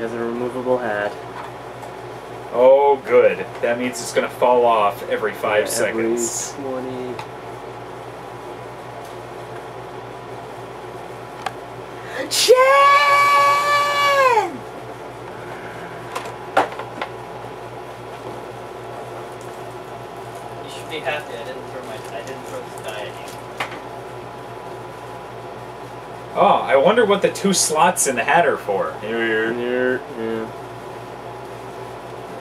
has a removable hat. Oh, good. That means it's gonna fall off every five Every seconds. 20. Jen! You should be happy I didn't throw my I didn't throw this die at you. Oh, I wonder what the two slots in the hat are for. There Near, yeah.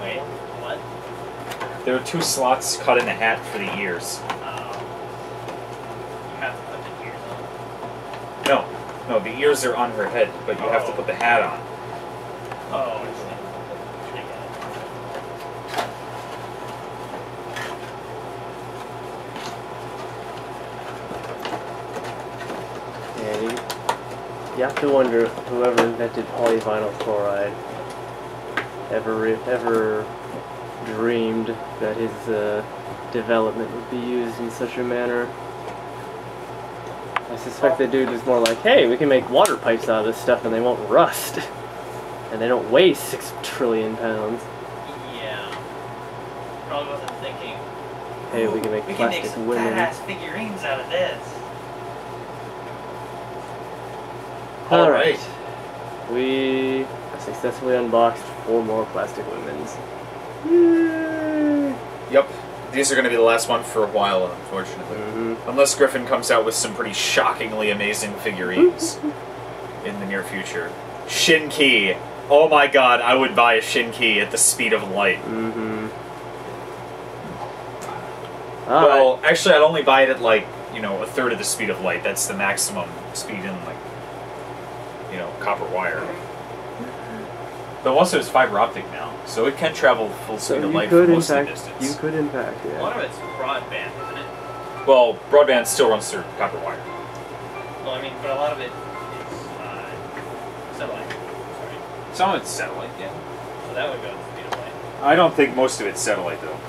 Wait, what? there are two slots cut in the hat for the ears. Oh. You have to put the ears on. No, no, the ears are on her head, but you have to put the hat on. Oh, I see. I get it. Yeah, you, have to wonder if whoever invented polyvinyl chloride ever ever dreamed that his uh, development would be used in such a manner. I suspect the dude was more like, hey, we can make water pipes out of this stuff and they won't rust. And they don't weigh six trillion pounds. Yeah. Probably wasn't thinking. Hey, we can make we can make some women. badass figurines out of this. All right. We successfully unboxed four more plastic women's. Yay! Yep. These are going to be the last one for a while, unfortunately. Mm-hmm. Unless Griffon comes out with some pretty shockingly amazing figurines in the near future. Shinki. Oh my god, I would buy a Shinki at the speed of light. Mm-hmm. well, actually, I'd only buy it at like, you know, a third of the speed of light. That's the maximum speed in, like, you know, copper wire. But also it's fiber optic now, so it can travel full so speed of light for could most of the distance. You could impact. A lot of it's broadband, isn't it? Well, broadband still runs through copper wire. Well, I mean, but a lot of it is uh, satellite. Sorry. Some of it's satellite, yeah. So that would go at the speed of light. I don't think most of it's satellite, though.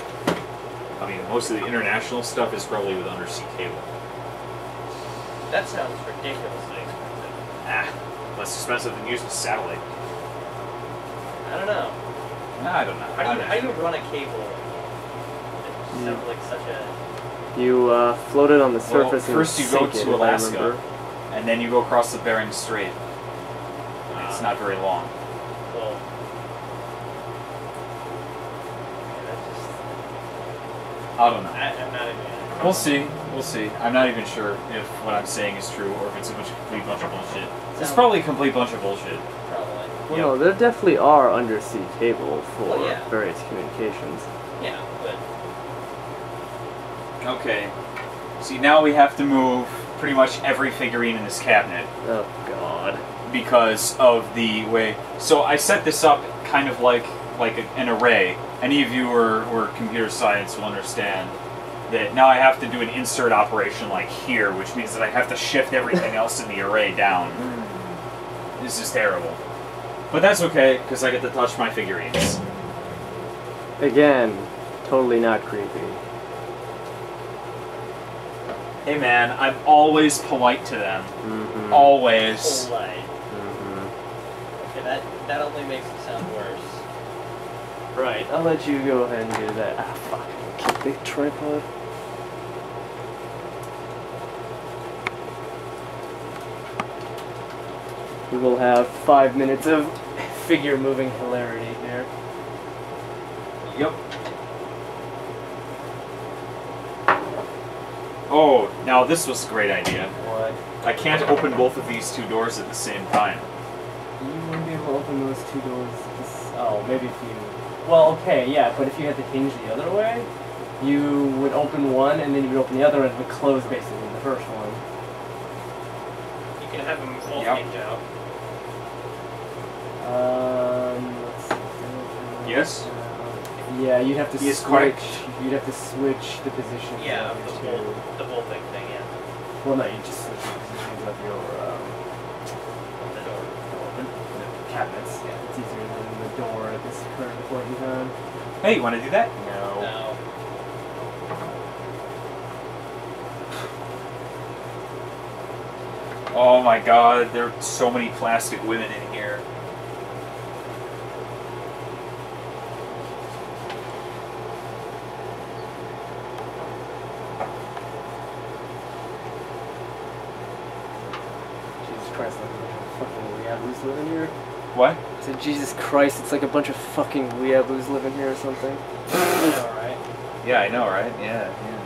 I mean, most of the international stuff is probably with undersea cable. That sounds ridiculously expensive. Ah, less expensive than using satellite. I don't know. Nah, I don't know. How do you, how do you run a cable? It Mm. like such a. You uh, float it on the Well, surface first and you go to it, Alaska. And then you go across the Bering Strait. It's uh, not very long. Well. yeah, just- I don't know. I, I'm not even. We'll see. We'll see. I'm not even sure if what I'm saying is true or if it's a bunch of complete bunch of bullshit. It's probably a complete bunch of bullshit. Probably. Well, Yep. no, there definitely are undersea cable for Well, yeah. various communications. Yeah, but Okay. See, now we have to move pretty much every figurine in this cabinet Oh God. because of the way. So I set this up kind of like like a, an array. Any of you who are, who are computer science will understand that now I have to do an insert operation like here, which means that I have to shift everything else in the array down. This is terrible. But that's okay, because I get to touch my figurines. Again, totally not creepy. Hey man, I'm always polite to them. Mm-hmm. Always. polite. Mm-hmm. Okay, that that only makes it sound worse. Right, I'll let you go ahead and do that. Ah, fuck. Keep the tripod. We will have five minutes of figure moving hilarity here. Yep. Oh, now this was a great idea. What? I can't open both of these two doors at the same time. You wouldn't be able to open those two doors. This, oh, maybe if you. Well, okay, yeah, but if you had the hinge the other way, you would open one and then you would open the other and it would close basically the first one. You can have them both Yep. hinge out. Um, let's see. Yes? Yeah, you'd have to He switch. correct. You'd have to switch the position. Yeah, of the whole the whole thing thing, yeah. Well, no, you just switch the positions of your um, The door. the, the cabinets. Yeah, it's easier than the door at this current point in time. Hey, you want to do that? No. No. Oh my god, there are so many plastic women in here. Weeaboos living here. What? I said, Jesus Christ, it's like a bunch of fucking weeaboos living here or something. All right. Yeah, I know, right? Yeah, yeah.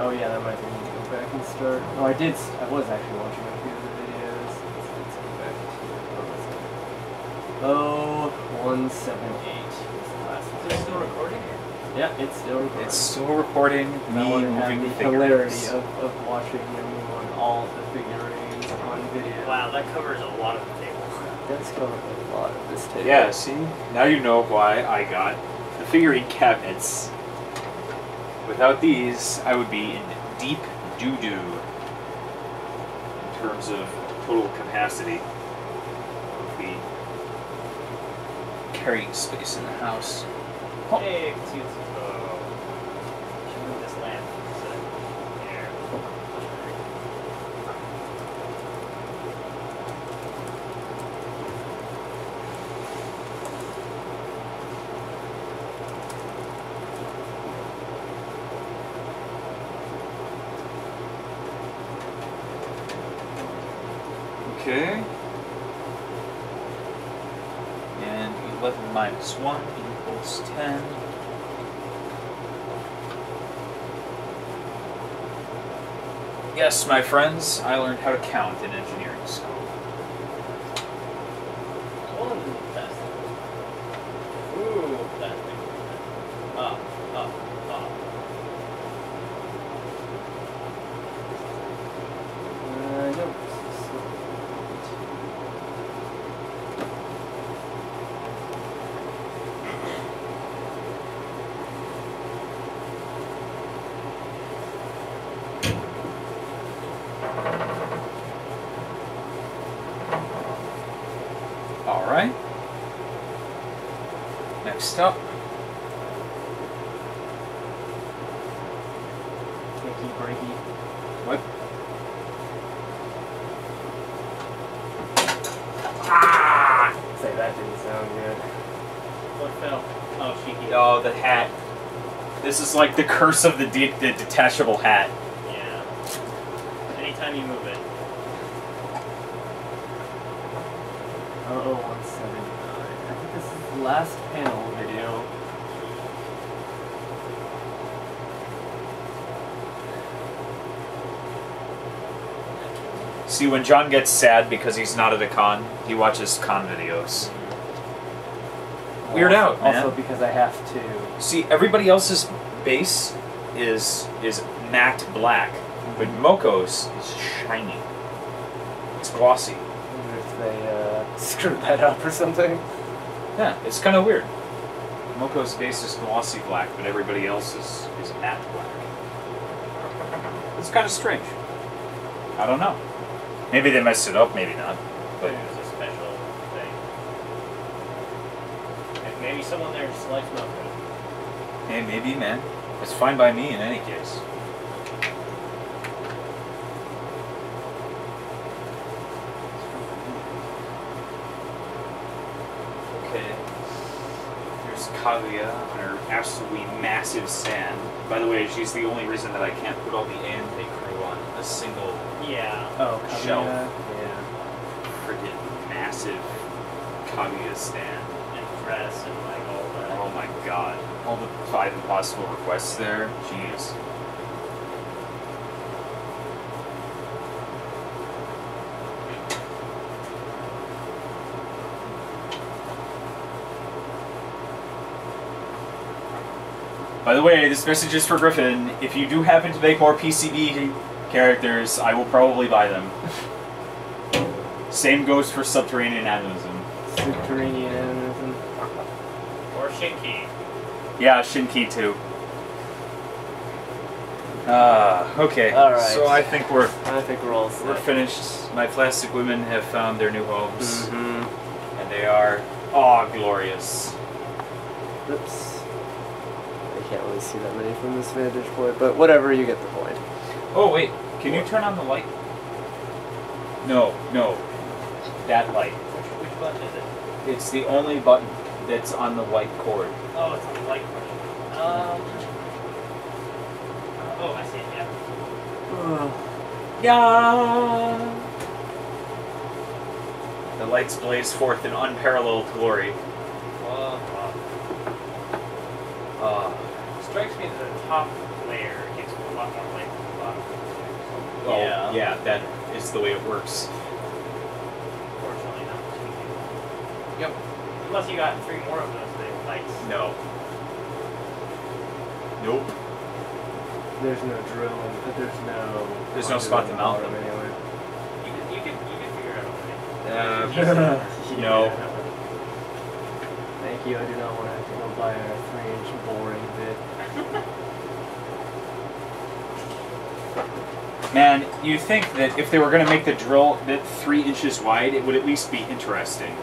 Oh yeah, that might be need to go back and start. Oh, I did. I was actually watching a few of the videos. Let's, let's go back to oh one seven eight is the last Is one. it still recording? Yeah, it's still recording. It's still recording me want to moving the figures. hilarity of, of watching you on all of the figurines on video. Wow, that covers a lot of the table. That's covered a lot of this table. Yeah, see? Now you know why I got the figurine cabinets. Without these, I would be in deep doo doo in terms of total capacity. Would be carrying space in the house. Oh. Hey, cute. Oh. Should move this lamp. So, there. Okay. And 11 minus 1 equals 10. Yes, my friends, I learned how to count in engineering school. Hold on to the test. Ooh, that thing. Up, up, up. Uh, no. Alright. Next up, Kinky breaky. what? Ah! Say that didn't sound good. What fell? Oh, Shiki. Oh, the hat. This is like the curse of the, de- the detachable hat. Yeah. Anytime you move it. Oh, 179. I think this is the last panel video. See, when John gets sad because he's not at a con, he watches con videos. Weird also, out, man. Also because I have to. See, everybody else's base is is matte black, but Moko's is shiny. It's glossy. wonder if they uh, screwed that up or something. Yeah, it's kind of weird. Moko's base is glossy black, but everybody else is, is matte black. It's kind of strange. I don't know. Maybe they messed it up, maybe not. But it was a special thing. And Maybe someone there just likes Moko. Hey, maybe, man. It's fine by me in any case. Okay. Here's Kaguya on her absolutely massive stand. By the way, she's the only reason that I can't put all the crew on a single Yeah. Oh, Shelf. Yeah. freaking massive Kaguya stand. And dress and like all that. Oh my god. All the five impossible requests there. Jeez. By the way, this message is for Griffon. If you do happen to make more PCB characters, I will probably buy them. Same goes for Subterranean Animism. Subterranean animism. Or Shinki. Yeah, Shinki too. Ah, okay. All right. So I think we're I think we're all set. we're finished. My plastic women have found their new homes, Mm-hmm. and they are aw glorious. Oops. I can't really see that many from this vantage point, but whatever, you get the point. Oh wait, can you turn on the light? No, no, that light. Which, which button is it? It's the only button that's on the white cord. Oh, it's the light button. Um. Oh, I see it. Yeah. Yeah. The lights blaze forth in unparalleled glory. Well, Uh, strikes me that the top layer gets a lot more light than the bottom. Well, Yeah. yeah, that is the way it works. Fortunately, not too Yep. Unless you got three more of those big lights. No. Nope. There's no drill. and There's no. There's no spot to mount them. Anyway. You could, you could, you could figure out a way. Uh, No. Thank you. I do not want to have to go buy a three-inch boring bit. Man, you'd think that if they were going to make the drill bit three inches wide, it would at least be interesting.